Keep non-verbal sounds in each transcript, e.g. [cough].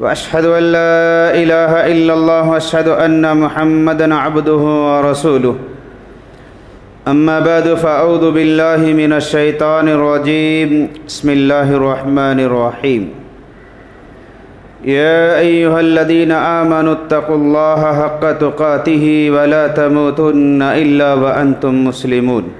وأشهد أن لا إله إلا الله وأشهد أن محمدا عبده ورسوله. أما بعد فأعوذ بالله من الشيطان الرجيم. بسم الله الرحمن الرحيم. يا أيها الذين آمنوا اتقوا الله حق تقاته ولا تموتن إلا وأنتم مسلمون.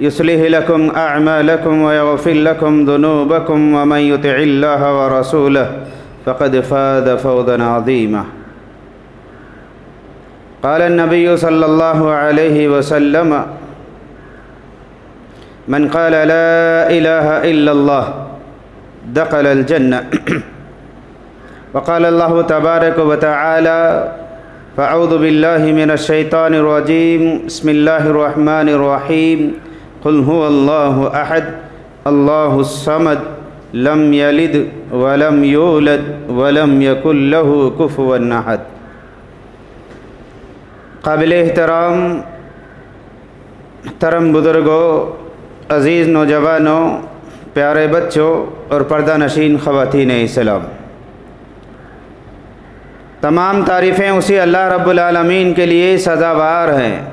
يصلح لكم أعمالكم ويغفر لكم ذنوبكم ومن يطع الله ورسوله فقد فاز فوزا عظيما. قال النبي صلى الله عليه وسلم من قال لا إله إلا الله دخل الجنة. [clears throat] وقال الله تبارك وتعالى فأعوذ بالله من الشيطان الرجيم. بسم الله الرحمن الرحيم. قل هو الله احد الله الصمد، لم يلد ولم يولد ولم يكن له كفوا احد قابل احترام محترم بزرگوں عزیز نوجوانوں پیارے بچوں اور پردہ نشین خواتین اسلام۔ تمام تعریفیں اسی اللہ رب العالمین کے لیے سزاوار ہیں۔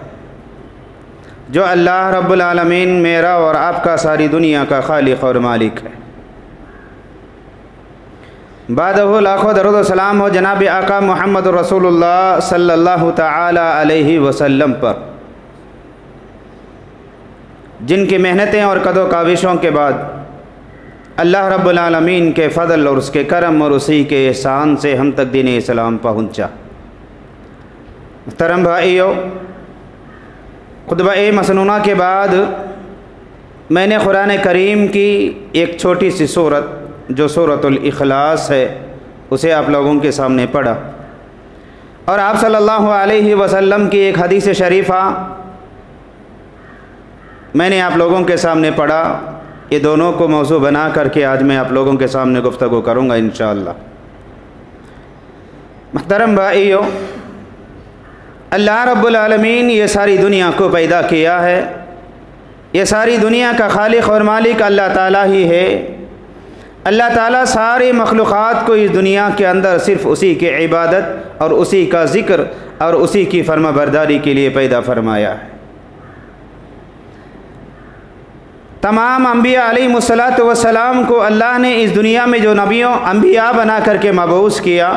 جو اللہ رب العالمین میرا اور آپ کا ساری دنیا کا خالق اور مالک ہے۔ بعد ہو لاکھوں درود و سلام ہو جناب آقا محمد رسول اللہ صلی اللہ تعالی علیہ وسلم پر۔ جن کی محنتیں اور قد و کاوشوں کے بعد اللہ رب العالمین کے فضل اور اس کے کرم اور اسی کے احسان سے ہم تک دین اسلام پہنچا۔ محترم بھائیو خطبہ مسنونہ کے بعد میں نے قرآن کریم کی ایک چھوٹی سی صورت، جو صورت الاخلاص ہے، اسے آپ لوگوں کے سامنے پڑھا۔ اور آپ صلی اللہ علیہ وسلم کی ایک حدیث شریفہ میں نے آپ لوگوں کے سامنے پڑھا۔ یہ دونوں کو موضوع بنا کر کے آج میں آپ لوگوں کے سامنے گفتگو کروں گا انشاءاللہ۔ محترم بھائیو اللہ رب العالمین یہ ساری دنیا کو پیدا کیا ہے۔ یہ ساری دنیا کا خالق اور مالک اللہ تعالیٰ ہی ہے۔ اللہ تعالیٰ ساری مخلوقات کو اس دنیا کے اندر صرف اسی کی عبادت اور اسی کا ذکر اور اسی کی فرما برداری کے لیے پیدا فرمایا ہے۔ تمام انبیاء علیہ مسلاۃ وسلام کو اللہ نے اس دنیا میں جو نبیوں انبیاء بنا کر کے مبعوث کیا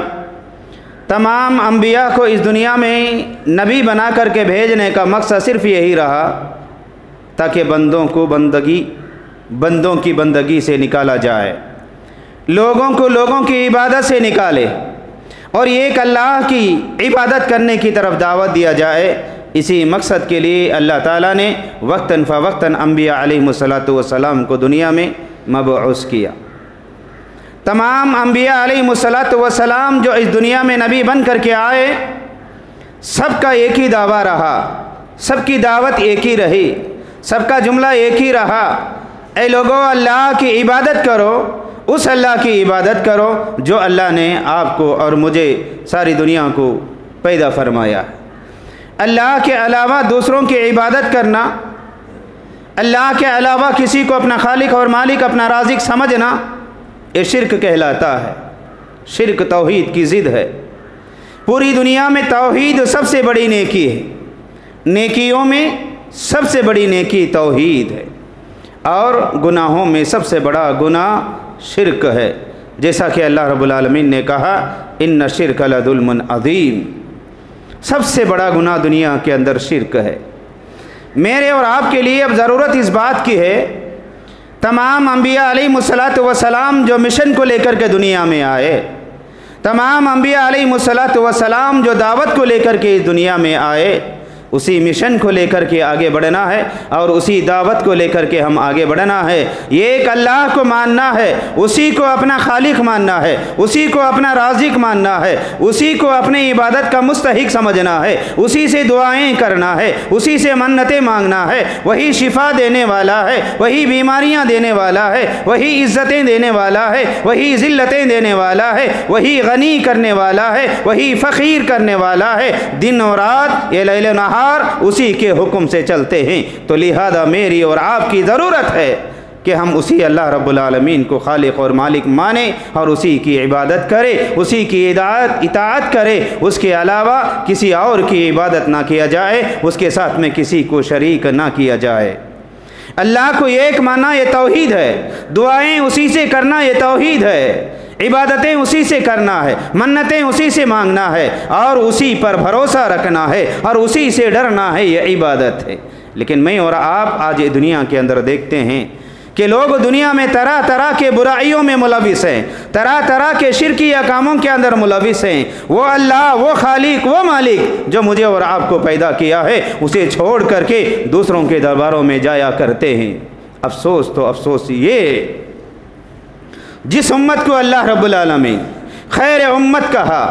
تمام انبیاء کو اس دنیا میں نبی بنا کر کے بھیجنے کا مقصد صرف یہی رہا تاکہ بندوں کو بندگی، بندوں کی بندگی سے نکالا جائے۔ لوگوں کو لوگوں کی عبادت سے نکالے۔ اور ایک اللہ کی عبادت کرنے کی طرف دعوت دیا جائے۔ اسی مقصد کے لیے اللہ تعالیٰ نے وقتاً فوقتاً انبیاء علیہ الصلاۃ والسلام کو دنیا میں مبعوث کیا۔ تمام انبیاء علیہ الصلاۃ والسلام جو اس دنیا میں نبی بن کر کے آئے، سب کا ایک ہی دعویٰ رہا، سب کی دعوت ایک ہی رہی، سب کا جملہ ایک ہی رہا۔ اے لوگوں اللہ کی عبادت کرو، اس اللہ کی عبادت کرو جو اللہ نے آپ کو اور مجھے ساری دنیا کو پیدا فرمایا۔ اللہ کے علاوہ دوسروں کی عبادت کرنا، اللہ کے علاوہ کسی کو اپنا خالق اور مالک، اپنا رازق سمجھنا یہ شرک کہلاتا ہے۔ شرک توحید کی ضد ہے۔ پوری دنیا میں توحید سب سے بڑی نیکی ہے۔ نیکیوں میں سب سے بڑی نیکی توحید ہے۔ اور گناہوں میں سب سے بڑا گناہ شرک ہے۔ جیسا کہ اللہ رب العالمین نے کہا، ان شرک لظلم عظیم سب سے بڑا گناہ دنیا کے اندر شرک ہے۔ میرے اور آپ کے لیے اب ضرورت اس بات کی ہے تمام انبیاء علیہ مسلاۃ وسلام جو مشن کو لے کر کے دنیا میں آئے، تمام انبیاء علیہ مسلاۃ وسلام جو دعوت کو لے کر کے دنیا میں آئے اسی مشن کو لے کر کے آگے بڑھنا ہے اور اسی دعوت کو لے کر کے ہم آگے بڑھنا ہے۔ یہ ایک اللہ کو ماننا ہے، اسی کو اپنا خالق ماننا ہے، اسی کو اپنا رازق ماننا ہے، اسی کو اپنی عبادت کا مستحق سمجھنا ہے، اسی سے دعائیں کرنا ہے، اسی سے منتیں مانگنا ہے، وہی شفا دینے والا ہے، وہی بیماریاں دینے والا ہے، وہی عزتیں دینے والا ہے، وہی ذلتیں دینے والا ہے، وہی غنی کرنے والا ہے، وہی فقیر کرنے والا ہے۔ دن و رات، یہ لیل نہار اسی کے حکم سے چلتے ہیں۔ تو لہذا میری اور آپ کی ضرورت ہے کہ ہم اسی اللہ رب العالمین کو خالق اور مالک مانیں اور اسی کی عبادت کرے، اسی کی اطاعت اطاعت کرے۔ اس کے علاوہ کسی اور کی عبادت نہ کیا جائے، اس کے ساتھ میں کسی کو شریک نہ کیا جائے۔ اللہ کو ایک ماننا یہ توحید ہے۔ دعائیں اسی سے کرنا یہ توحید ہے۔ عبادتیں اسی سے کرنا ہے، منتیں اسی سے مانگنا ہے اور اسی پر بھروسہ رکھنا ہے اور اسی سے ڈرنا ہے، یہ عبادت ہے۔ لیکن میں اور آپ آج دنیا کے اندر دیکھتے ہیں کہ لوگ دنیا میں طرح طرح کے برائیوں میں ملوث ہیں، طرح طرح کے شرکی یا کاموں کے اندر ملوث ہیں۔ وہ اللہ، وہ خالق، وہ مالک جو مجھے اور آپ کو پیدا کیا ہے، اسے چھوڑ کر کے دوسروں کے درباروں میں جایا کرتے ہیں۔ افسوس تو افسوس یہ جس امت کو اللہ رب العالمین خیر امت کہا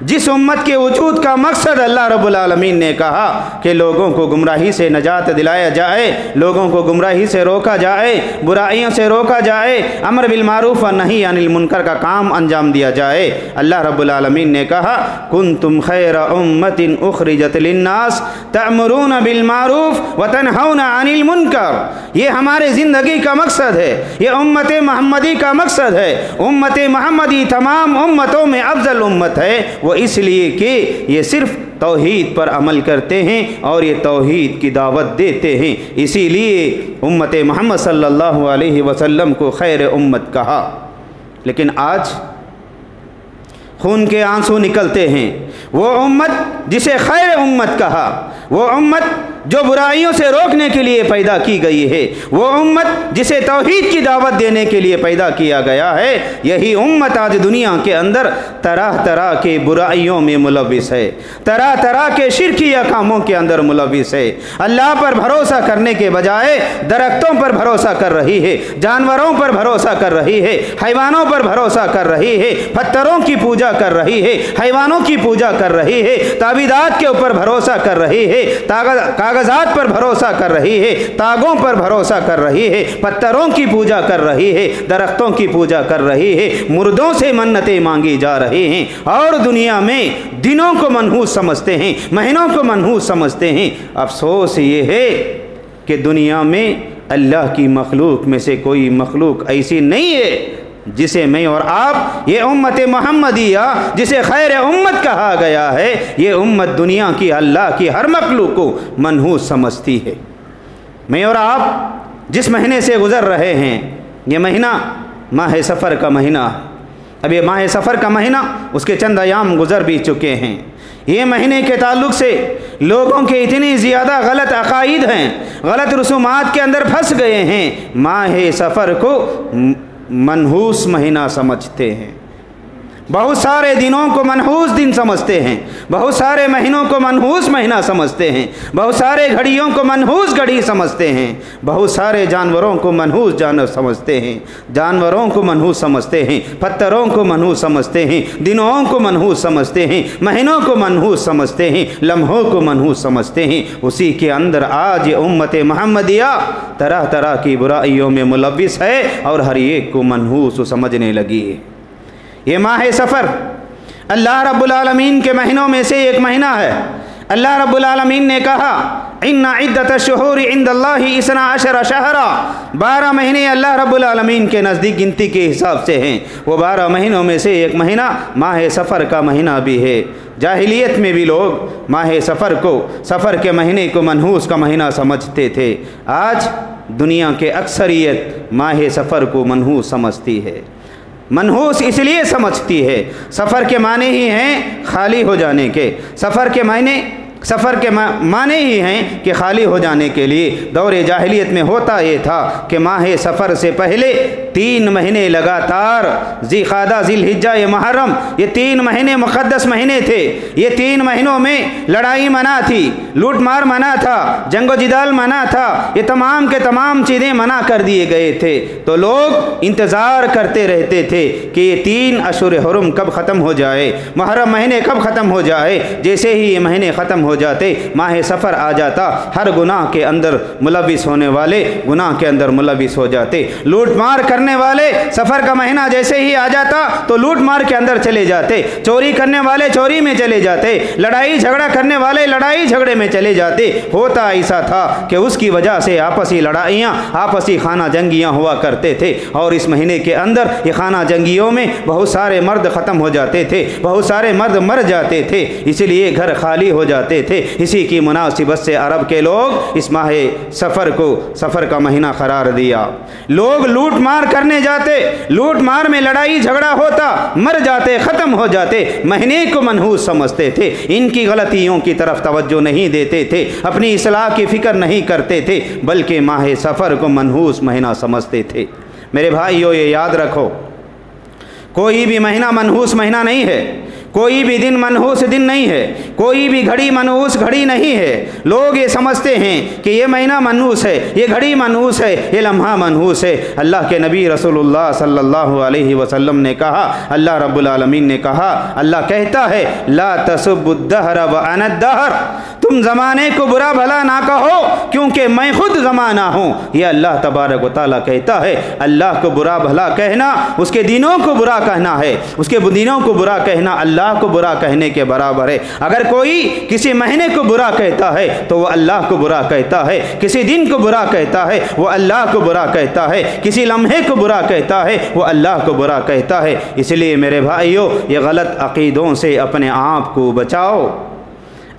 جس امت کے وجود کا مقصد اللہ رب العالمین نے کہا کہ لوگوں کو گمراہی سے نجات دلایا جائے، لوگوں کو گمراہی سے روکا جائے، برائیوں سے روکا جائے، امر بالمعروف اور نہیں عن المنکر کا کام انجام دیا جائے۔ اللہ رب العالمین نے کہا کن تم خیر امت اخرجت للناس تعمرون بالمعروف وتنہون عن المنکر. یہ ہمارے زندگی کا مقصد ہے، یہ امت محمدی کا مقصد ہے۔ امت محمدی تمام امتوں میں افضل امت ہے۔ وہ اس لیے کہ یہ صرف توحید پر عمل کرتے ہیں اور یہ توحید کی دعوت دیتے ہیں۔ اسی لیے امت محمد صلی اللہ علیہ وسلم کو خیر امت کہا۔ لیکن آج خون کے آنسو نکلتے ہیں۔ وہ امت جسے خیر امت کہا، وہ امت جو برائیوں سے روکنے کے لیے پیدا کی گئی ہے۔ وہ امت جسے توحید کی دعوت دینے کے لیے پیدا کیا گیا ہے، یہی امت آج دنیا کے اندر طرح طرح کے برائیوں میں ملوث ہے۔ طرح طرح کے شرکی کاموں کے اندر ملوث ہے۔ اللہ پر بھروسہ کرنے کے بجائے درختوں پر بھروسہ کر رہی ہے، جانوروں پر بھروسہ کر رہی ہے، حیوانوں پر بھروسہ کر رہی ہے، پتھروں کی پوجا کر رہی ہے، حیوانوں کی پوجا کر رہی ہے تعویدات کے اوپر بھروسہ کر رہی ہے کاغذات پر بھروسہ کر رہی ہے، تاگوں پر بھروسہ کر رہی ہے، پتھروں کی پوجا کر رہی ہے، درختوں کی پوجا کر رہی ہے، مردوں سے منتیں مانگی جا رہی ہیں۔ اور دنیا میں دنوں کو منحوس سمجھتے ہیں، مہینوں کو منحوس سمجھتے ہیں۔ افسوس یہ ہے کہ دنیا میں اللہ کی مخلوق میں سے کوئی مخلوق ایسی نہیں ہے۔ جسے میں اور آپ، یہ امت محمدیہ، جسے خیر امت کہا گیا ہے، یہ امت دنیا کی اللہ کی ہر مخلوق کو منحوس سمجھتی ہے۔ میں اور آپ جس مہینے سے گزر رہے ہیں، یہ مہینہ ماہ سفر کا مہینہ۔ اب یہ ماہ سفر کا مہینہ اس کے چند ایام گزر بھی چکے ہیں۔ یہ مہینے کے تعلق سے لوگوں کے اتنی زیادہ غلط عقائد ہیں، غلط رسومات کے اندر پھنس گئے ہیں۔ ماہ سفر کو منحوس مہینہ سمجھتے ہیں۔ بہت سارے دنوں کو منحوس دن سمجھتے ہیں بہت سارے مہینوں کو منحوس مہینہ سمجھتے ہیں بہت سارے گھڑیوں کو منحوس گھڑی سمجھتے ہیں بہت سارے جانوروں کو منحوس جانور سمجھتے ہیں جانوروں کو منحوس سمجھتے ہیں پتھروں کو منحوس سمجھتے ہیں دنوں کو منحوس سمجھتے ہیں مہینوں کو منحوس سمجھتے ہیں لمحوں کو منحوس سمجھتے ہیں اسی کے اندر آج امت محمدیہ طرح طرح کی برائیوں میں ملوث ہے اور ہر ایک کو منحوس سمجھنے لگی ہے یہ ماہ سفر اللہ رب العالمین کے مہینوں میں سے ایک مہینہ ہے۔ اللہ رب العالمین نے کہا، ان عدت شہور عند اللہ اسنا عشر شہرا بارہ مہینے اللہ رب العالمین کے نزدیک گنتی کے حساب سے ہیں۔ وہ بارہ مہینوں میں سے ایک مہینہ ماہ سفر کا مہینہ بھی ہے۔ جاہلیت میں بھی لوگ ماہ سفر کو، سفر کے مہینے کو منحوس کا مہینہ سمجھتے تھے۔ آج دنیا کے اکثریت ماہ سفر کو منحوس سمجھتی ہے۔ منحوس اس لیے سمجھتی ہے۔ سفر کے معنی ہی ہیں خالی ہو جانے کے۔ سفر کے معنی، سفر کے معنی ہی ہیں کہ خالی ہو جانے کے لیے۔ دور جاہلیت میں ہوتا یہ تھا کہ ماہ سفر سے پہلے تین مہینے لگاتار ذی خادہ ذی الحجہ، یہ محرم، یہ تین مہینے مقدس مہینے تھے۔ یہ تین مہینوں میں لڑائی منع تھی، لوٹ مار منع تھا، جنگ و جدال منع تھا، یہ تمام کے تمام چیزیں منع کر دیے گئے تھے۔ تو لوگ انتظار کرتے رہتے تھے کہ یہ تین اشور حرم کب ختم ہو جائے، محرم مہینے کب ختم ہو جائے۔ جیسے ہی یہ مہینے ختم ہو جاتے، ماہ سفر آ جاتا، ہر گناہ کے اندر ملوث ہونے والے گناہ کے اندر ملوث ہو جاتے۔ لوٹ مار کرنے والے سفر کا مہینہ جیسے ہی آ جاتا تو لوٹ مار کے اندر چلے جاتے۔ چوری کرنے والے چوری میں چلے جاتے۔ لڑائی جھگڑا کرنے والے لڑائی جھگڑے میں چلے جاتے۔ ہوتا ایسا تھا کہ اس کی وجہ سے آپسی لڑائیاں، آپسی خانہ جنگیاں ہوا کرتے تھے اور اس مہینے کے اندر یہ خانہ جنگیوں میں بہت سارے مرد ختم ہو جاتے تھے، بہت سارے مرد مر جاتے تھے، اسی لیے گھر خالی ہو جاتے تھے۔ اسی کی مناسبت سے عرب کے لوگ اس ماہ سفر کو، سفر کا مہینہ قرار دیا۔ لوگ لوٹ مار کرنے جاتے، لوٹ مار میں لڑائی، جھگڑا ہوتا، مر جاتے، ختم ہو جاتے، مہینے کو منحوس سمجھتے تھے۔ ان کی غلطیوں کی طرف توجہ نہیں دیتے تھے، اپنی اصلاح کی فکر نہیں کرتے تھے، بلکہ ماہ سفر کو منحوس مہینہ سمجھتے تھے۔ میرے بھائیو، یہ یاد رکھو، کوئی بھی مہینہ منحوس مہینہ نہیں ہے۔ کوئی بھی دن منحوس دن نہیں ہے، کوئی بھی گھڑی منحوس گھڑی نہیں ہے۔ لوگ یہ سمجھتے ہیں کہ یہ مہینہ منحوس ہے، یہ گھڑی منحوس ہے، یہ لمحہ منحوس ہے۔ اللہ کے نبی رسول اللہ صلی اللہ علیہ وسلم نے کہا، اللہ رب العالمین نے کہا، اللہ کہتا ہے، لا تصب الدہر و الدہر۔ تم زمانے کو برا بھلا نہ کہو کیونکہ میں خود زمانہ ہوں یہ اللہ تبارک و تعالیٰ کہتا ہے اللہ کو برا بھلا کہنا اس کے دینوں کو برا کہنا ہے اس کے دینوں کو برا کہنا اللہ کو برا کہنے کے برابر ہے اگر کوئی کسی مہینے کو برا کہتا ہے تو وہ اللہ کو برا کہتا ہے کسی دن کو برا کہتا ہے وہ اللہ کو برا کہتا ہے کسی لمحے کو برا کہتا ہے وہ اللہ کو برا کہتا ہے اس لیے میرے بھائیوں یہ غلط عقیدوں سے اپنے آپ کو بچاؤ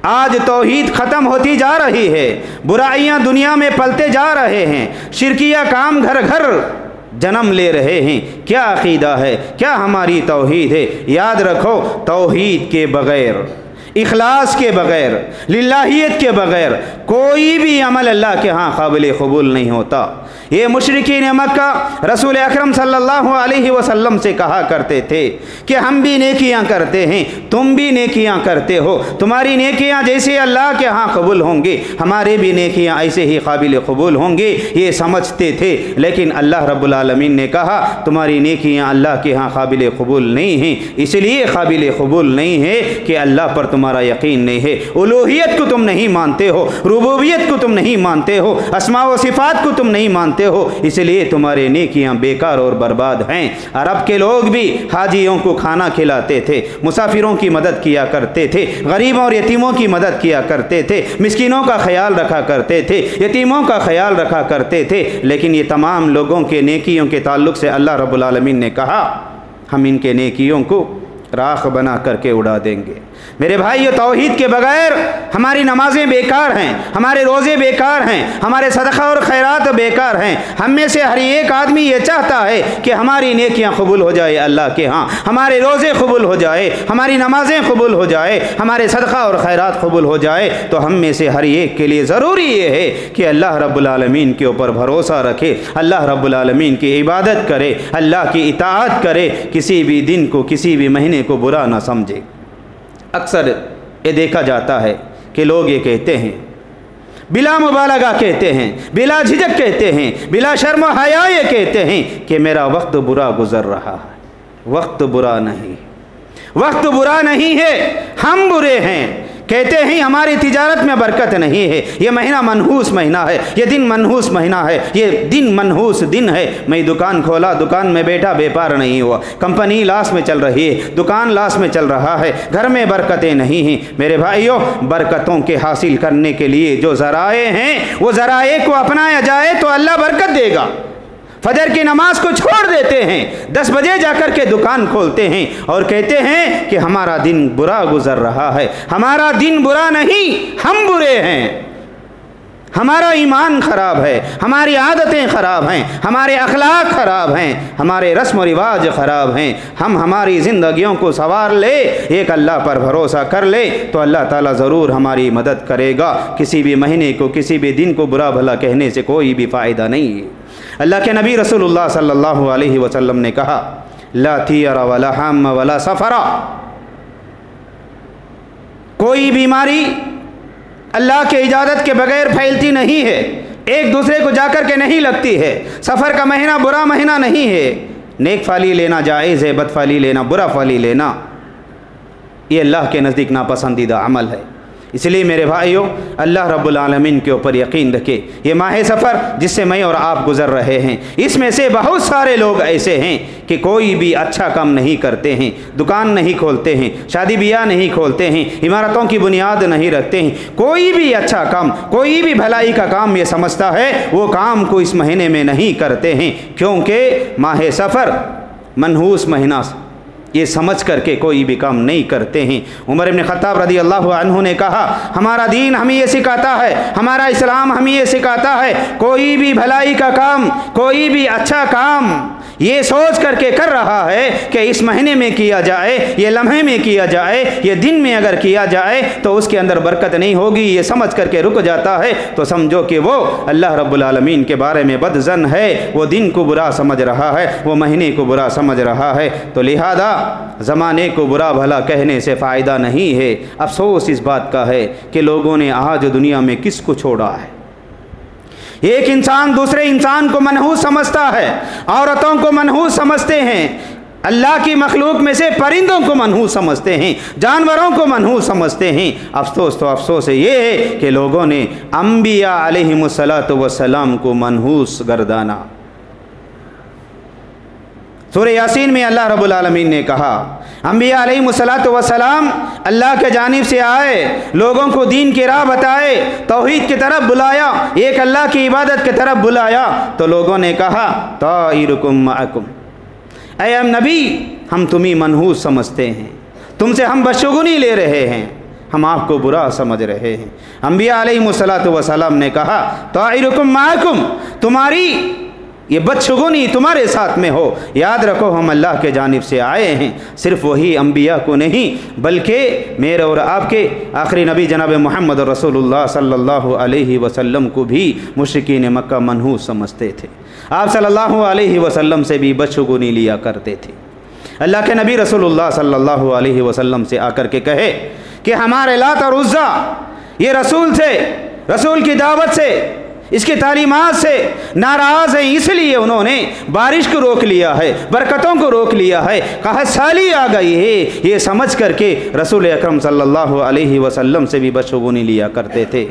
آج توحید ختم ہوتی جا رہی ہے۔ برائیاں دنیا میں پلتے جا رہے ہیں۔ شرکیہ کام گھر گھر جنم لے رہے ہیں۔ کیا عقیدہ ہے؟ کیا ہماری توحید ہے؟ یاد رکھو، توحید کے بغیر، اخلاص کے بغیر، للہیت کے بغیر کوئی بھی عمل اللہ کے ہاں قابل قبول نہیں ہوتا۔ یہ مشرقین مکہ رسول اکرم صلی اللہ علیہ وسلم سے کہا کرتے تھے کہ ہم بھی نیکیاں کرتے ہیں، تم بھی نیکیاں کرتے ہو۔ تمہاری نیکیاں جیسے اللہ کے ہاں قبول ہوں گے، ہمارے بھی نیکیاں ایسے ہی قابل قبول ہوں گے، یہ سمجھتے تھے۔ لیکن اللہ رب العالمین نے کہا، تمہاری نیکیاں اللہ کے ہاں قابل قبول نہیں ہیں، اس لیے قابل قبول نہیں ہے کہ اللہ پر تمہارا یقین نہیں ہے۔ الوحیت کو تم نہیں مانتے ہو، ربوبیت کو تم نہیں مانتے ہو، اسماء و صفات کو تم نہیں مانتے ہو اس لیے تمہارے نیکیاں بیکار اور برباد ہیں۔ عرب کے لوگ بھی حاجیوں کو کھانا کھلاتے تھے، مسافروں کی مدد کیا کرتے تھے، غریبوں اور یتیموں کی مدد کیا کرتے تھے، مسکینوں کا خیال رکھا کرتے تھے، یتیموں کا خیال رکھا کرتے تھے۔ لیکن یہ تمام لوگوں کے نیکیوں کے تعلق سے اللہ رب العالمین نے کہا، ہم ان کے نیکیوں کو راکھ بنا کر کے اڑا دیں گے۔ میرے بھائی، یہ توحید کے بغیر ہماری نمازیں بیکار ہیں، ہمارے روزے بیکار ہیں، ہمارے صدقہ اور خیرات بیکار ہیں۔ ہم میں سے ہر ایک آدمی یہ چاہتا ہے کہ ہماری نیکیاں قبول ہو جائے اللہ کے ہاں ہمارے روزے قبول ہو جائے، ہماری نمازیں قبول ہو جائے، ہمارے صدقہ اور خیرات قبول ہو جائے۔ تو ہم میں سے ہر ایک کے لیے ضروری یہ ہے کہ اللہ رب العالمین کے اوپر بھروسہ رکھے، اللہ رب العالمین کی عبادت کرے، اللہ کی اطاعت کرے، کسی بھی دن کو، کسی بھی مہینے کو برا نہ سمجھے۔ اکثر یہ دیکھا جاتا ہے کہ لوگ یہ کہتے ہیں۔ بلا مبالغہ کہتے ہیں، بلا جھجک کہتے ہیں، بلا شرم و حیا یہ کہتے ہیں کہ میرا وقت برا گزر رہا ہے۔ وقت برا نہیں۔ وقت برا نہیں ہے۔ ہم برے ہیں۔ کہتے ہیں، ہماری تجارت میں برکت نہیں ہے۔ یہ مہینہ منحوس مہینہ ہے۔ یہ دن منحوس مہینہ ہے۔ یہ دن منحوس دن ہے۔ میں دکان کھولا، دکان میں بیٹھا، بیپار نہیں ہوا۔ کمپنی لاس میں چل رہی ہے۔ دکان لاس میں چل رہا ہے۔ گھر میں برکتیں نہیں ہیں۔ میرے بھائیوں برکتوں کے حاصل کرنے کے لیے جو ذرائع ہیں، وہ ذرائع کو اپنایا جائے تو اللہ برکت دے گا۔ فجر کی نماز کو چھوڑ دیتے ہیں۔ دس بجے جا کر کے دکان کھولتے ہیں اور کہتے ہیں کہ ہمارا دن برا گزر رہا ہے۔ ہمارا دن برا نہیں، ہم برے ہیں۔ ہمارا ایمان خراب ہے، ہماری عادتیں خراب ہیں، ہمارے اخلاق خراب ہیں، ہمارے رسم و رواج خراب ہیں۔ ہم ہماری زندگیوں کو سوار لے، ایک اللہ پر بھروسہ کر لے تو اللہ تعالیٰ ضرور ہماری مدد کرے گا۔ کسی بھی مہینے کو، کسی بھی دن کو برا بھلا کہنے سے کوئی بھی فائدہ نہیں۔ ہے اللہ کے نبی رسول اللہ صلی اللہ علیہ وسلم نے کہا، لا تھیرا ولا حم ولا سفرا کوئی بیماری اللہ کے اجازت کے بغیر پھیلتی نہیں ہے، ایک دوسرے کو جا کر کے نہیں لگتی ہے۔ سفر کا مہینہ برا مہینہ نہیں ہے۔ نیک فالی لینا جائز ہے، بد فالی لینا، برا فالی لینا۔ یہ اللہ کے نزدیک ناپسندیدہ عمل ہے۔ اس لیے میرے بھائیوں، اللہ رب العالمین کے اوپر یقین رکھے۔ یہ ماہ سفر جس سے میں اور آپ گزر رہے ہیں، اس میں سے بہت سارے لوگ ایسے ہیں کہ کوئی بھی اچھا کام نہیں کرتے ہیں، دکان نہیں کھولتے ہیں، شادی بیاہ نہیں کھولتے ہیں، عمارتوں کی بنیاد نہیں رکھتے ہیں۔ کوئی بھی اچھا کام، کوئی بھی بھلائی کا کام یہ سمجھتا ہے، وہ کام کو اس مہینے میں نہیں کرتے ہیں۔ کیونکہ ماہ سفر منحوس مہینہ یہ سمجھ کر کے کوئی بھی کام نہیں کرتے ہیں۔ عمر ابن خطاب رضی اللہ عنہ نے کہا، ہمارا دین ہمیں یہ سکھاتا ہے، ہمارا اسلام ہمیں یہ سکھاتا ہے، کوئی بھی بھلائی کا کام، کوئی بھی اچھا کام یہ سوچ کر کے کر رہا ہے کہ اس مہینے میں کیا جائے، یہ لمحے میں کیا جائے، یہ دن میں اگر کیا جائے تو اس کے اندر برکت نہیں ہوگی، یہ سمجھ کر کے رک جاتا ہے۔ تو سمجھو کہ وہ اللہ رب العالمین کے بارے میں بد زن ہے، وہ دن کو برا سمجھ رہا ہے، وہ مہینے کو برا سمجھ رہا ہے۔ تو لہذا زمانے کو برا بھلا کہنے سے فائدہ نہیں ہے۔ افسوس اس بات کا ہے کہ لوگوں نے آج دنیا میں کس کو چھوڑا ہے۔ ایک انسان دوسرے انسان کو منحوس سمجھتا ہے، عورتوں کو منحوس سمجھتے ہیں۔ اللہ کی مخلوق میں سے پرندوں کو منحوس سمجھتے ہیں، جانوروں کو منحوس سمجھتے ہیں۔ افسوس تو افسوس یہ ہے کہ لوگوں نے انبیاء علیہ مسلاۃ وسلام کو منحوس گردانا۔ سورہ یاسین میں اللہ رب العالمین نے کہا، انبیاء علیہ مسلاۃ وسلام اللہ کے جانب سے آئے، لوگوں کو دین کی راہ بتائے، توحید کی طرف بلایا، ایک اللہ کی عبادت کی طرف بلایا۔ تو لوگوں نے کہا معکم۔ اے ام نبی، ہم تمہیں منحوس سمجھتے ہیں۔ تم سے ہم بشگنی لے رہے ہیں۔ ہم آپ کو برا سمجھ رہے ہیں۔ انبیاء علیہ مسلاۃ وسلام نے کہا تو معکم، تمہاری یہ بدشگونی تمہارے ساتھ میں ہو۔ یاد رکھو، ہم اللہ کے جانب سے آئے ہیں۔ صرف وہی انبیاء کو نہیں، بلکہ میرے اور آپ کے آخری نبی جناب محمد رسول اللہ صلی اللہ علیہ وسلم کو بھی مشرقین مکہ منحوس سمجھتے تھے۔ آپ صلی اللہ علیہ وسلم سے بھی بدشگونی لیا کرتے تھے۔ اللہ کے نبی رسول اللہ صلی اللہ علیہ وسلم سے آ کر کے کہے کہ ہمارے لات اور عزا یہ رسول تھے، رسول کی دعوت سے اس کی تعلیمات سے ناراض ہیں، اس لیے انہوں نے بارش کو روک لیا ہے، برکتوں کو روک لیا ہے۔ کہا، سالی آ گئی ہے۔ یہ سمجھ کر کے رسول اکرم صلی اللہ علیہ وسلم سے بھی بشگونی لیا کرتے تھے۔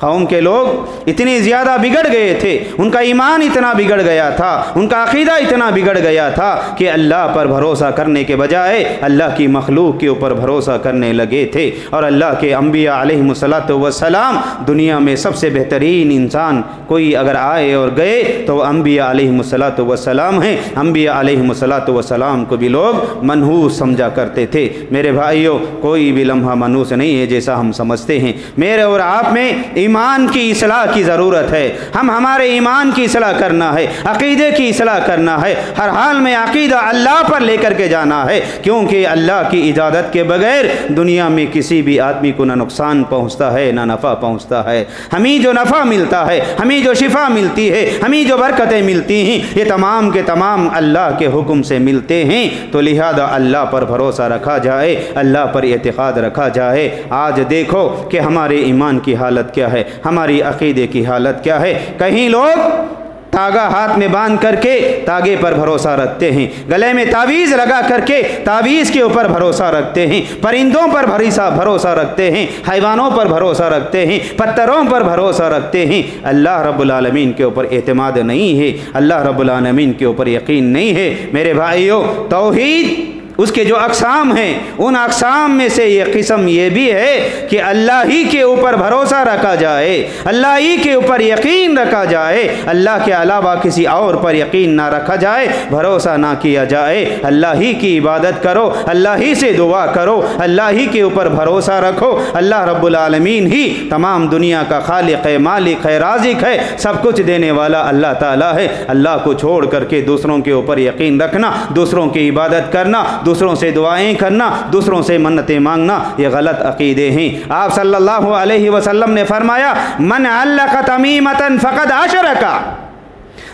قوم کے لوگ اتنے زیادہ بگڑ گئے تھے، ان کا ایمان اتنا بگڑ گیا تھا، ان کا عقیدہ اتنا بگڑ گیا تھا کہ اللہ پر بھروسہ کرنے کے بجائے اللہ کی مخلوق کے اوپر بھروسہ کرنے لگے تھے۔ اور اللہ کے انبیاء علیہ مسلط وسلام دنیا میں سب سے بہترین انسان کوئی اگر آئے اور گئے تو وہ انبیاء علیہ مسلط وسلام ہیں۔ انبیاء علیہ مسلط وسلام کو بھی لوگ منحوس سمجھا کرتے تھے۔ میرے بھائیوں کوئی بھی لمحہ منحوس نہیں ہے جیسا ہم سمجھتے ہیں۔ میرے اور آپ میں ایمان کی اصلاح کی ضرورت ہے۔ ہم ہمارے ایمان کی اصلاح کرنا ہے، عقیدے کی اصلاح کرنا ہے۔ ہر حال میں عقیدہ اللہ پر لے کر کے جانا ہے، کیونکہ اللہ کی اجازت کے بغیر دنیا میں کسی بھی آدمی کو نہ نقصان پہنچتا ہے، نہ نفع پہنچتا ہے۔ ہمیں جو نفع ملتا ہے، ہمیں جو شفا ملتی ہے، ہمیں جو برکتیں ملتی ہیں، یہ تمام کے تمام اللہ کے حکم سے ملتے ہیں۔ تو لہذا اللہ پر بھروسہ رکھا جائے، اللہ پر اعتقاد رکھا جائے۔ آج دیکھو کہ ہمارے ایمان کی حالت کیا ہے۔ ہے ہماری عقیدے کی حالت کیا ہے کہیں لوگ تاگا ہاتھ میں باندھ کر کے تاگے پر بھروسہ رکھتے ہیں گلے میں تعویذ لگا کر کے تعویذ کے اوپر بھروسہ رکھتے ہیں پرندوں پر بھروسہ بھروسہ رکھتے ہیں حیوانوں پر بھروسہ رکھتے ہیں پتھروں پر بھروسہ رکھتے ہیں اللہ رب العالمین کے اوپر اعتماد نہیں ہے اللہ رب العالمین کے اوپر یقین نہیں ہے میرے بھائیوں توحید اس کے جو اقسام ہیں، ان اقسام میں سے یہ قسم یہ بھی ہے کہ اللہ ہی کے اوپر بھروسہ رکھا جائے، اللہ ہی کے اوپر یقین رکھا جائے، اللہ کے علاوہ کسی اور پر یقین نہ رکھا جائے، بھروسہ نہ کیا جائے۔ اللہ ہی کی عبادت کرو، اللہ ہی سے دعا کرو، اللہ ہی کے اوپر بھروسہ رکھو۔ اللہ رب العالمین ہی تمام دنیا کا خالق ہے، مالک ہے، رازق ہے، سب کچھ دینے والا اللہ تعالیٰ ہے۔ اللہ کو چھوڑ کر کے دوسروں کے اوپر یقین رکھنا، دوسروں کی عبادت کرنا دوسروں سے دعائیں کرنا، دوسروں سے منتیں مانگنا، یہ غلط عقیدے ہیں۔ آپ صلی اللہ علیہ وسلم نے فرمایا، من علق تمیمتا فقد عشرکا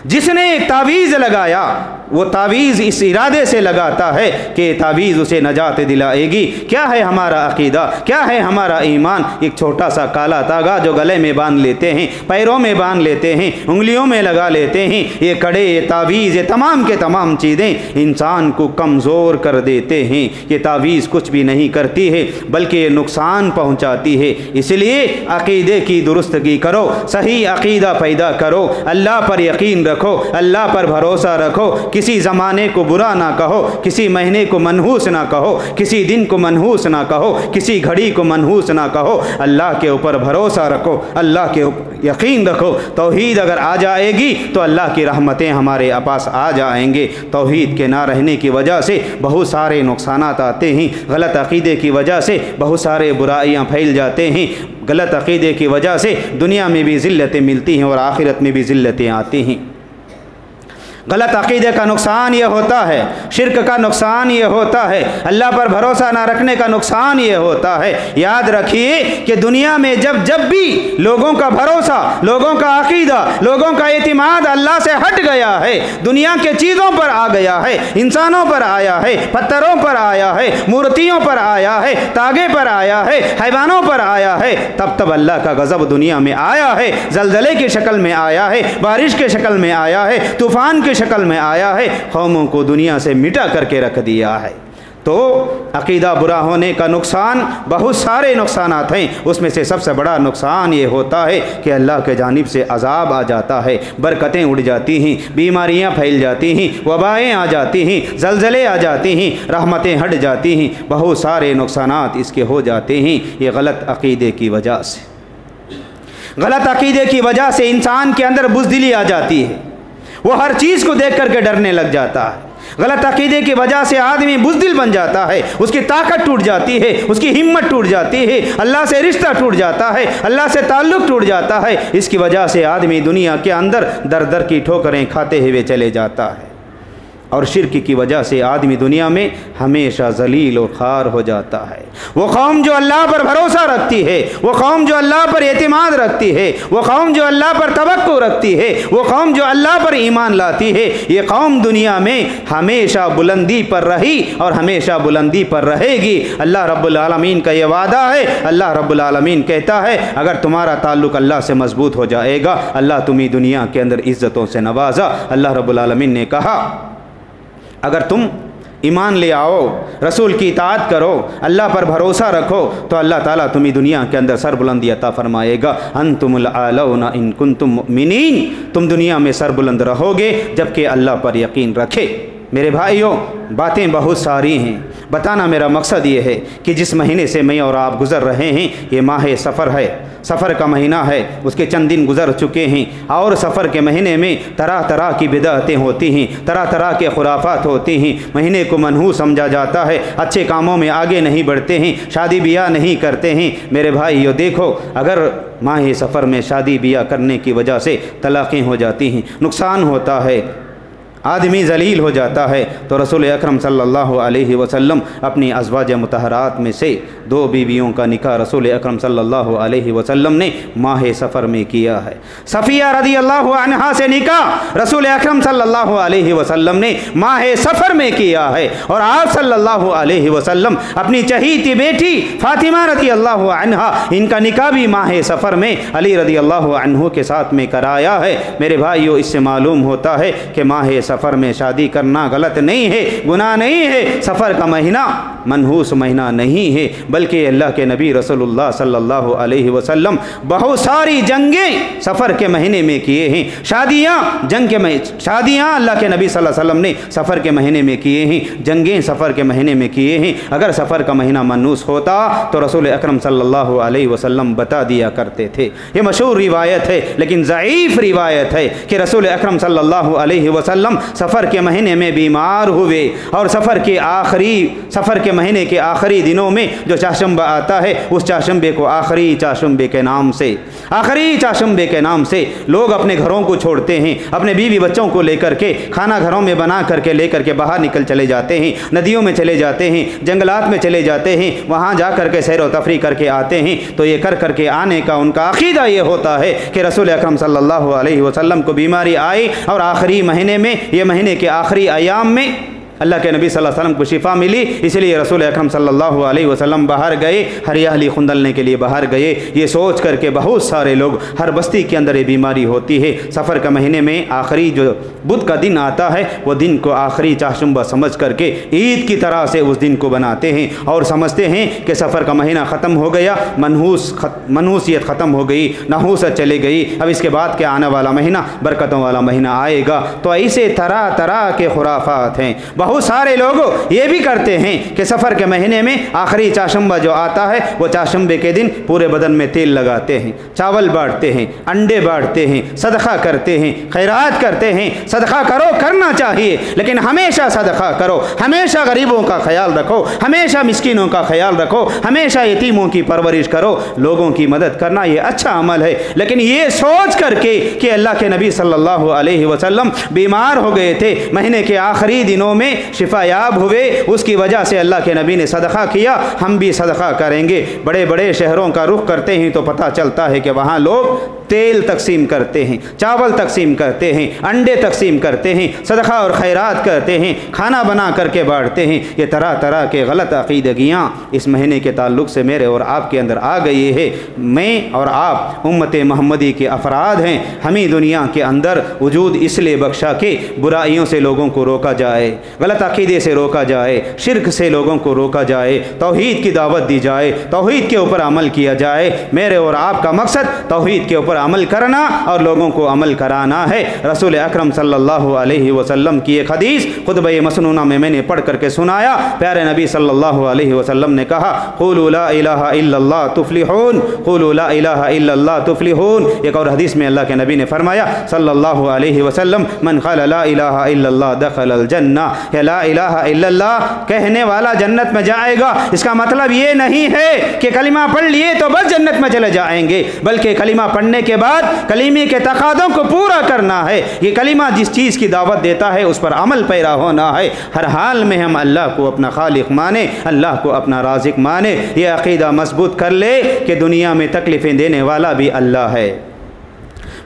جس نے ایک تعویذ لگایا وہ تعویذ اس ارادے سے لگاتا ہے کہ تعویذ اسے نجات دلائے گی۔ کیا ہے ہمارا عقیدہ؟ کیا ہے ہمارا ایمان؟ ایک چھوٹا سا کالا تاگا جو گلے میں باندھ لیتے ہیں، پیروں میں باندھ لیتے ہیں، انگلیوں میں لگا لیتے ہیں۔ یہ کڑے، یہ تعویذ، یہ تمام کے تمام چیزیں انسان کو کمزور کر دیتے ہیں۔ یہ تعویذ کچھ بھی نہیں کرتی ہے، بلکہ یہ نقصان پہنچاتی ہے۔ اس لیے عقیدے کی درستگی کرو، صحیح عقیدہ پیدا کرو۔ اللہ پر یقین رکھو، اللہ پر بھروسہ رکھو۔ کسی زمانے کو برا نہ کہو، کسی مہینے کو منحوس نہ کہو، کسی دن کو منحوس نہ کہو، کسی گھڑی کو منحوس نہ کہو۔ اللہ کے اوپر بھروسہ رکھو، اللہ کے اوپر یقین رکھو۔ توحید اگر آ جائے گی تو اللہ کی رحمتیں ہمارے پاس آ جائیں گے۔ توحید کے نہ رہنے کی وجہ سے بہت سارے نقصانات آتے ہیں۔ غلط عقیدے کی وجہ سے بہت سارے برائیاں پھیل جاتے ہیں۔ غلط عقیدے کی وجہ سے دنیا میں بھی ذلتیں ملتی ہیں اور آخرت میں بھی ذلتیں آتی ہیں۔ غلط عقیدے کا نقصان یہ ہوتا ہے، شرک کا نقصان یہ ہوتا ہے، اللہ پر بھروسہ نہ رکھنے کا نقصان یہ ہوتا ہے۔ یاد رکھیے کہ دنیا میں جب جب بھی لوگوں کا بھروسہ، لوگوں کا عقیدہ، لوگوں کا اعتماد اللہ سے ہٹ گیا ہے، دنیا کے چیزوں پر آ گیا ہے، انسانوں پر آیا ہے، پتھروں پر آیا ہے، مورتیوں پر آیا ہے، تاگے پر آیا ہے، حیوانوں پر آیا ہے، تب تب اللہ کا غضب دنیا میں آیا ہے، زلزلے کی شکل میں آیا ہے، بارش کے شکل میں آیا ہے، طوفان کی شکل میں آیا ہے، قوموں کو دنیا سے مٹا کر کے رکھ دیا ہے۔ تو عقیدہ برا ہونے کا نقصان، بہت سارے نقصانات ہیں۔ اس میں سے سب سے بڑا نقصان یہ ہوتا ہے کہ اللہ کے جانب سے عذاب آ جاتا ہے۔ برکتیں اڑ جاتی ہیں، بیماریاں پھیل جاتی ہیں، وبائیں آ جاتی ہیں، زلزلے آ جاتی ہیں، رحمتیں ہٹ جاتی ہیں۔ بہت سارے نقصانات اس کے ہو جاتے ہیں۔ یہ غلط عقیدے کی وجہ سے۔ غلط عقیدے کی وجہ سے انسان کے اندر بزدلی آ جاتی ہے۔ وہ ہر چیز کو دیکھ کر کے ڈرنے لگ جاتا ہے۔ غلط عقیدے کی وجہ سے آدمی بزدل بن جاتا ہے۔ اس کی طاقت ٹوٹ جاتی ہے۔ اس کی ہمت ٹوٹ جاتی ہے۔ اللہ سے رشتہ ٹوٹ جاتا ہے۔ اللہ سے تعلق ٹوٹ جاتا ہے۔ اس کی وجہ سے آدمی دنیا کے اندر در در کی ٹھوکریں کھاتے ہوئے چلے جاتا ہے۔ اور شرک کی وجہ سے آدمی دنیا میں ہمیشہ ذلیل و خار ہو جاتا ہے۔ وہ قوم جو اللہ پر بھروسہ رکھتی ہے، وہ قوم جو اللہ پر اعتماد رکھتی ہے، وہ قوم جو اللہ پر توقع رکھتی ہے، وہ قوم جو اللہ پر ایمان لاتی ہے، یہ قوم دنیا میں ہمیشہ بلندی پر رہی اور ہمیشہ بلندی پر رہے گی۔ اللہ رب العالمین کا یہ وعدہ ہے۔ اللہ رب العالمین کہتا ہے، اگر تمہارا تعلق اللہ سے مضبوط ہو جائے گا، اللہ تمہیں دنیا کے اندر عزتوں سے نوازا۔ اللہ رب العالمین نے کہا اگر تم ایمان لے آؤ، رسول کی اطاعت کرو، اللہ پر بھروسہ رکھو، تو اللہ تعالیٰ تمہیں دنیا کے اندر سر بلندی عطا فرمائے گا۔ انتم العلون ان کنتم مؤمنین، تم دنیا میں سر بلند رہو گے جبکہ اللہ پر یقین رکھے۔ میرے بھائیوں، باتیں بہت ساری ہیں۔ بتانا میرا مقصد یہ ہے کہ جس مہینے سے میں اور آپ گزر رہے ہیں، یہ ماہ سفر ہے۔ سفر کا مہینہ ہے، اس کے چند دن گزر چکے ہیں۔ اور سفر کے مہینے میں طرح طرح کی بدعتیں ہوتی ہیں، طرح طرح کے خرافات ہوتی ہیں۔ مہینے کو منحو سمجھا جاتا ہے، اچھے کاموں میں آگے نہیں بڑھتے ہیں، شادی بیاہ نہیں کرتے ہیں۔ میرے بھائی یہ دیکھو، اگر ماہ سفر میں شادی بیاہ کرنے کی وجہ سے طلاقیں ہو جاتی ہیں، نقصان ہوتا ہے۔ آدمی ذلیل ہو جاتا ہے تو رسول اکرم صلی اللہ علیہ وسلم اپنی ازواج متحرات میں سے دو بیویوں کا نکاح رسول اکرم صلی اللہ علیہ وسلم نے ماہ سفر میں کیا ہے۔ صفیہ رضی اللہ عنہا سے نکاح رسول اکرم صلی اللہ علیہ وسلم نے ماہ سفر میں کیا ہے اور آپ صلی اللہ علیہ وسلم اپنی چہیتی بیٹی فاطمہ رضی اللہ عنہا، ان کا نکاح بھی ماہ سفر میں علی رضی اللہ عنہ کے ساتھ میں کرایا ہے۔ میرے بھائیو، اس سے معلوم ہوتا ہے کہ ماہ سفر سفر میں شادی کرنا غلط نہیں ہے، گناہ نہیں ہے۔ سفر کا مہینہ منحوس مہینہ نہیں ہے، بلکہ اللہ کے نبی رسول اللہ صلی اللہ علیہ وسلم بہت ساری جنگیں سفر کے مہینے میں کیے ہیں۔ شادیاں، جنگ کے شادیاں اللہ کے نبی صلی اللہ علیہ وسلم نے سفر کے مہینے میں کیے ہیں۔ جنگیں سفر کے مہینے میں کیے ہیں۔ اگر سفر کا مہینہ منوس ہوتا تو رسول اکرم صلی اللہ علیہ وسلم بتا دیا کرتے تھے۔ یہ مشہور روایت ہے، لیکن ضعیف روایت ہے کہ رسول اکرم صلی اللہ علیہ وسلم سفر کے مہینے میں بیمار ہوئے اور سفر کے آخری سفر کے مہینے کے آخری دنوں میں جو چاشمبہ آتا ہے، اس چاشمبے کو آخری چاشمبے کے نام سے، آخری چاشمبے کے نام سے لوگ اپنے گھروں کو چھوڑتے ہیں، اپنے بیوی بچوں کو لے کر کے، کھانا گھروں میں بنا کر کے لے کر کے باہر نکل چلے جاتے ہیں، ندیوں میں چلے جاتے ہیں، جنگلات میں چلے جاتے ہیں، وہاں جا کر کے سیر و تفریح کر کے آتے ہیں۔ تو یہ کر کر کے آنے کا ان کا عقیدہ یہ ہوتا ہے کہ رسول اکرم صلی اللہ علیہ وسلم کو بیماری آئی اور آخری مہینے میں یہ مہینے کے آخری ایام میں اللہ کے نبی صلی اللہ علیہ وسلم کو شفا ملی۔ اس لیے رسول اکرم صلی اللہ علیہ وسلم باہر گئے ہریالی خندلنے کے لیے باہر گئے۔ یہ سوچ کر کے بہت سارے لوگ ہر بستی کے اندر یہ بیماری ہوتی ہے۔ سفر کا مہینے میں آخری جو بدھ کا دن آتا ہے، وہ دن کو آخری چاشمبہ سمجھ کر کے عید کی طرح سے اس دن کو بناتے ہیں۔ اور سمجھتے ہیں کہ سفر کا مہینہ ختم ہو گیا، منحوس منحوسیت ختم ہو گئی، نحوست چلے گئی۔ اب اس کے بعد کے آنے والا مہینہ؟ برکتوں والا مہینہ آئے گا۔ تو ایسے طرح طرح کے خرافات ہیں۔ بہت سارے لوگ یہ بھی کرتے ہیں کہ سفر کے مہینے میں آخری چاشمبہ جو آتا ہے، وہ چاشمبے کے دن پورے بدن میں تیل لگاتے ہیں، چاول بانٹتے ہیں، انڈے بانٹتے ہیں، صدقہ کرتے ہیں، خیرات کرتے ہیں، صدقہ کرو، کرنا چاہیے، لیکن ہمیشہ صدقہ کرو، ہمیشہ غریبوں کا خیال رکھو، ہمیشہ مسکینوں کا خیال رکھو، ہمیشہ یتیموں کی پرورش کرو، لوگوں کی مدد کرنا یہ اچھا عمل ہے۔ لیکن یہ سوچ کر کے کہ اللہ کے نبی صلی اللہ علیہ وسلم بیمار ہو گئے تھے، مہینے کے آخری دنوں میں شفا یاب ہوئے، اس کی وجہ سے اللہ کے نبی نے صدقہ کیا، ہم بھی صدقہ کریں گے۔ بڑے بڑے شہروں کا رخ کرتے ہیں تو پتہ چلتا ہے کہ وہاں لوگ تیل تقسیم کرتے ہیں، چاول تقسیم کرتے ہیں، انڈے تقسیم کرتے ہیں، صدقہ اور خیرات کرتے ہیں، کھانا بنا کر کے بانٹتے ہیں۔ یہ طرح طرح کے غلط عقیدگیاں اس مہینے کے تعلق سے میرے اور آپ کے اندر آ گئی ہے۔ میں اور آپ امت محمدی کے افراد ہیں۔ ہمیں دنیا کے اندر وجود اس لیے بخشا کہ برائیوں سے لوگوں کو روکا جائے، غلط عقیدے سے روکا جائے، شرک سے لوگوں کو روکا جائے، توحید کی دعوت دی جائے، توحید کے اوپر عمل کیا جائے۔ میرے اور آپ کا مقصد توحید کے اوپر پر عمل کرنا اور لوگوں کو عمل کرانا ہے۔ رسول اکرم صلی اللہ علیہ وسلم کی ایک حدیث خطبہ مسنونہ میں میں نے پڑھ کر کے سنایا۔ پیارے نبی صلی اللہ علیہ وسلم نے کہا، قولوا لا الہ الا اللہ تفلحون، قولوا لا الہ الا اللہ تفلحون۔ ایک اور حدیث میں اللہ کے نبی نے فرمایا، صلی اللہ علیہ وسلم، من قال لا الہ الا اللہ دخل الجنہ۔ یا لا الہ الا اللہ کہنے والا جنت میں جائے گا۔ اس کا مطلب یہ نہیں ہے کہ کلمہ پڑھ لیے تو بس جنت میں چلے جائیں گے، بلکہ کلمہ پڑھنے کے بعد کلیمے کے تقادوں کو پورا کرنا ہے۔ یہ کلمہ جس چیز کی دعوت دیتا ہے، اس پر عمل پیرا ہونا ہے۔ ہر حال میں ہم اللہ کو اپنا خالق مانے، اللہ کو اپنا رازق مانے۔ یہ عقیدہ مضبوط کر لے کہ دنیا میں تکلیفیں دینے والا بھی اللہ ہے۔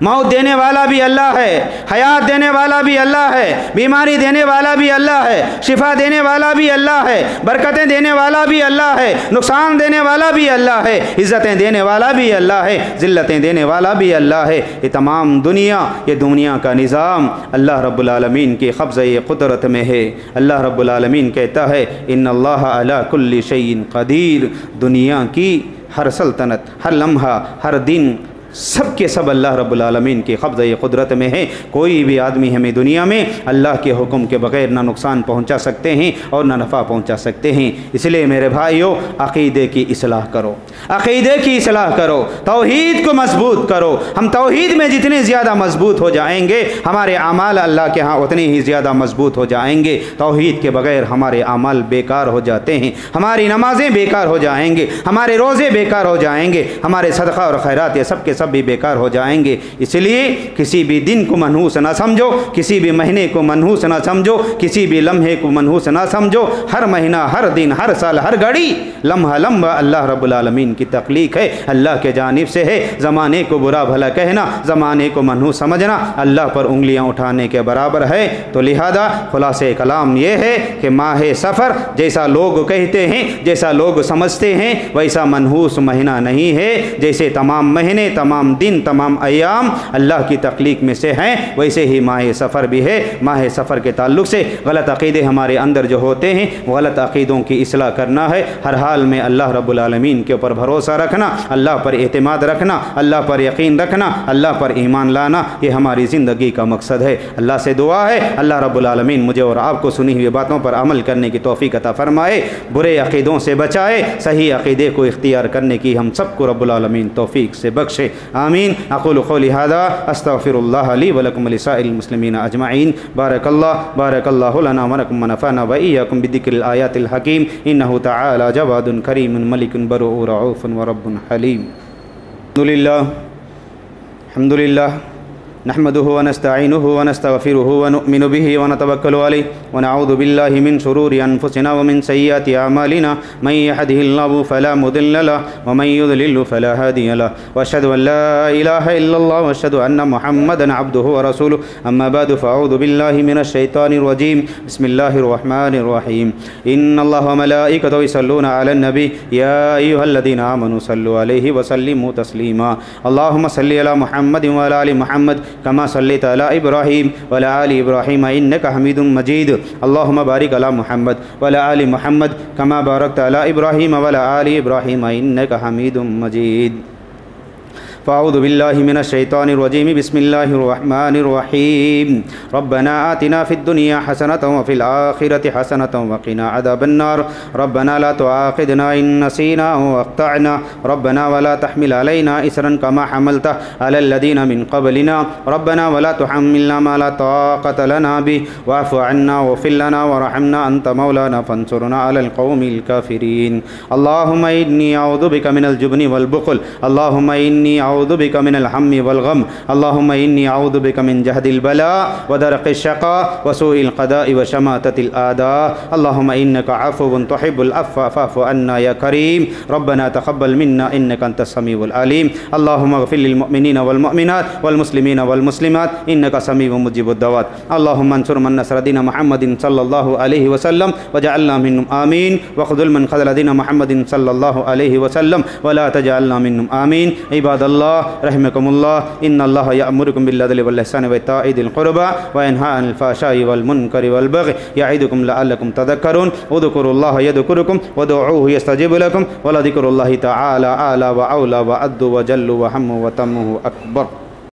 موت دینے والا بھی اللہ ہے، حیات دینے والا بھی اللہ ہے، بیماری دینے والا بھی اللہ ہے، شفا دینے والا بھی اللہ ہے، برکتیں دینے والا بھی اللہ ہے، نقصان دینے والا بھی اللہ ہے، عزتیں دینے والا بھی اللہ ہے، ذلتیں دینے والا بھی اللہ ہے۔ یہ تمام دنیا، یہ دنیا کا نظام اللہ رب العالمین کی قبضہ قدرت میں ہے۔ اللہ رب العالمین کہتا ہے، ان اللہ علی کل شعین قدیر۔ دنیا کی ہر سلطنت، ہر لمحہ، ہر دن سب کے سب اللہ رب العالمین کی قبضہ قدرت میں ہے کوئی بھی آدمی ہمیں دنیا میں اللہ کے حکم کے بغیر نہ نقصان پہنچا سکتے ہیں اور نہ نفع پہنچا سکتے ہیں۔ اس لیے میرے بھائیوں عقیدے کی اصلاح کرو۔ عقیدے کی اصلاح کرو۔ توحید کو مضبوط کرو۔ ہم توحید میں جتنے زیادہ مضبوط ہو جائیں گے، ہمارے اعمال اللہ کے ہاں اتنے ہی زیادہ مضبوط ہو جائیں گے۔ توحید کے بغیر ہمارے اعمال بیکار ہو جاتے ہیں۔ ہماری نمازیں بیکار ہو جائیں گے۔ ہمارے روزے بیکار ہو جائیں گے۔ ہمارے صدقہ اور خیرات یہ سب کے سب بھی بیکار ہو جائیں گے۔ اس لیے کسی بھی دن کو منحوس نہ سمجھو، کسی بھی مہینے کو منحوس نہ سمجھو، کسی بھی لمحے کو منحوس نہ سمجھو۔ ہر مہینہ، ہر دن، ہر سال، ہر گھڑی لمحہ لمحہ اللہ رب العالمین کی تخلیق ہے۔ اللہ کے جانب سے ہے۔ زمانے کو برا بھلا کہنا، زمانے کو منحوس سمجھنا اللہ پر انگلیاں اٹھانے کے برابر ہے۔ تو لہذا خلاص کلام یہ ہے کہ ماہ سفر جیسا لوگ کہتے ہیں، جیسا لوگ سمجھتے ہیں، ویسا منحوس مہینہ نہیں ہے۔ جیسے تمام مہینے، تمام تمام دن، تمام ایام اللہ کی تخلیق میں سے ہیں۔ ویسے ہی ماہ سفر بھی ہے۔ ماہ سفر کے تعلق سے غلط عقیدے ہمارے اندر جو ہوتے ہیں، غلط عقیدوں کی اصلاح کرنا ہے۔ ہر حال میں اللہ رب العالمین کے اوپر بھروسہ رکھنا، اللہ پر اعتماد رکھنا، اللہ پر یقین رکھنا، اللہ پر ایمان لانا، یہ ہماری زندگی کا مقصد ہے۔ اللہ سے دعا ہے۔ اللہ رب العالمین مجھے اور آپ کو سنی ہوئی باتوں پر عمل کرنے کی توفیق عطا فرمائے۔ برے عقیدوں سے بچائے، صحیح عقیدے کو اختیار کرنے کی ہم سب کو رب العالمین توفیق سے بخشے۔ آمین أقول قولی هذا. أستغفر الله لي ولكم ولسائر المسلمين أجمعين. بارك الله. بارك الله لنا ولكم ونفعنا وإياكم بذكر الآيات الحكيم. إنه تعالى جواد كريم ملك برؤ رعوف ورب حليم. الحمد لله. الحمد لله. نحمده ونستعينه ونستغفره ونؤمن به ونتوكل عليه ونعوذ بالله من شرور أنفسنا ومن سيئات أعمالنا. من يهده الله فلا مضل له ومن يضلل فلا هادي له. وأشهد أن لا إله إلا الله وأشهد أن محمدا عبده ورسوله. أما بعد فأعوذ بالله من الشيطان الرجيم. بسم الله الرحمن الرحيم. إن الله وملائكته يصلون على النبي. يا أيها الذين آمنوا صلوا عليه وسلموا تسليما. اللهم صل على محمد وعلى آل محمد کما صلی على ابراہیم ولا ابراہیم إبراهيم إنك حميد مجيد. اللهم بارك محمد ولا علی محمد کما بارک على ابراہیم وعلى ابراہیم إبراهيم حمید حميد مجید فأعوذ بالله من الشيطان الرجيم. بسم الله الرحمن الرحيم. ربنا آتنا في الدنيا حسنة وفي الآخرة حسنة وقنا عذاب النار. ربنا لا تؤاخذنا إن نسينا أو أخطأنا. ربنا ولا تحمل علينا إسرا كما حملته على الذين من قبلنا. ربنا ولا تحملنا ما لا طاقة لنا به. واعف عنا واغفر لنا وارحمنا أنت مولانا فانصرنا على القوم الكافرين. اللهم إني أعوذ بك من الجبن والبخل. اللهم إني أعوذ بك من الهم والغم. اللهم إني أعوذ بك من جهد البلاء ودرق الشقاء وسوء القضاء وشماتة الآداء. اللهم إنك عفو تحب العفو فاعف عنا يا كريم. ربنا تقبل منا إنك أنت السميع العليم. اللهم اغفر للمؤمنين والمؤمنات والمسلمين والمسلمات إنك سميع مجيب الدعوات اللهم انصر من نصر دين محمد صلى الله عليه وسلم وجعلنا منهم آمين. وخذل من خذل دين محمد صلى الله عليه وسلم ولا تجعلنا منهم آمين. عباد الله رحمكم الله إن الله يأمركم بالعدل والإحسان وإيتاء ذي القربى وينهى عن الفحشاء والمنكر والبغي يعظكم لعلكم تذكرون. اذكروا الله يذكركم ودعوه يستجيب لكم. ولذكر الله تعالى أعلى وأولى وأد وجل وهم وتمه أكبر.